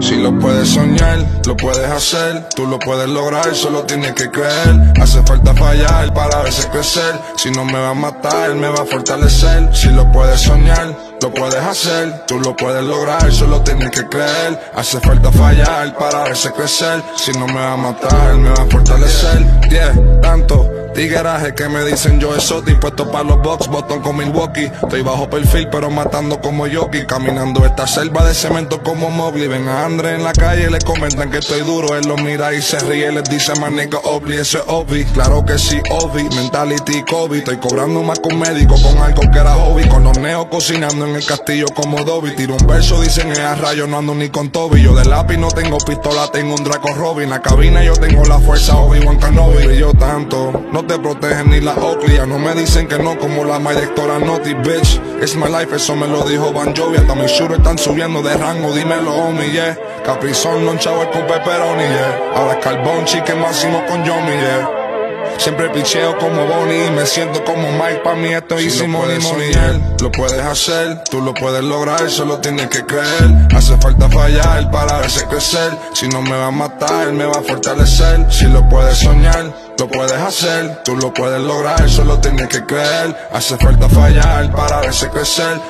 Si lo puedes soñar, lo puedes hacer, tú lo puedes lograr, solo tienes que creer. Hace falta fallar para verse crecer. Si no me va a matar, me va a fortalecer. Si lo puedes soñar, lo puedes hacer, tú lo puedes lograr, solo tienes que creer. Hace falta fallar para verse crecer. Si no me va a matar, me va a fortalecer. Yeah, tanto. Tigueraje que me dicen yo eso dispuesto para los box, botón con Milwaukee. Estoy bajo perfil, pero matando como Yoki. Caminando esta selva de cemento como Mowgli. Ven a Andre en la calle, le comentan que estoy duro. Él lo mira y se ríe, les dice manico Obli, eso es Obi. Claro que sí, Obi, mentality Kobe. Estoy cobrando más con médico, con algo que era hobby. Con los neos cocinando en el castillo como Dobby. Tiro un verso, dicen es a rayo, no ando ni con Toby. Yo de lápiz no tengo pistola, tengo un Draco Robin. En la cabina yo tengo la fuerza No te protegen ni la. Ya no me dicen que no, como la directora Naughty Bitch. It's my life, eso me lo dijo Van Jovi. Hasta mis shooters están subiendo de rango, dímelo, homie, yeah. Caprizón, non chavo con pepperoni, yeah. Ahora carbón, chicken máximo con Yomi, yeah. Siempre picheo como Bonnie y me siento como Mike. Pa' mí esto es easy money, money, yeah. Lo puedes hacer, tú lo puedes lograr, solo tienes que creer. Hace falta fallar para verse crecer. Si no me va a matar, me va a fortalecer. Si lo puedes soñar, lo puedes hacer, tú lo puedes lograr, solo tienes que creer. Hace falta fallar para verse crecer.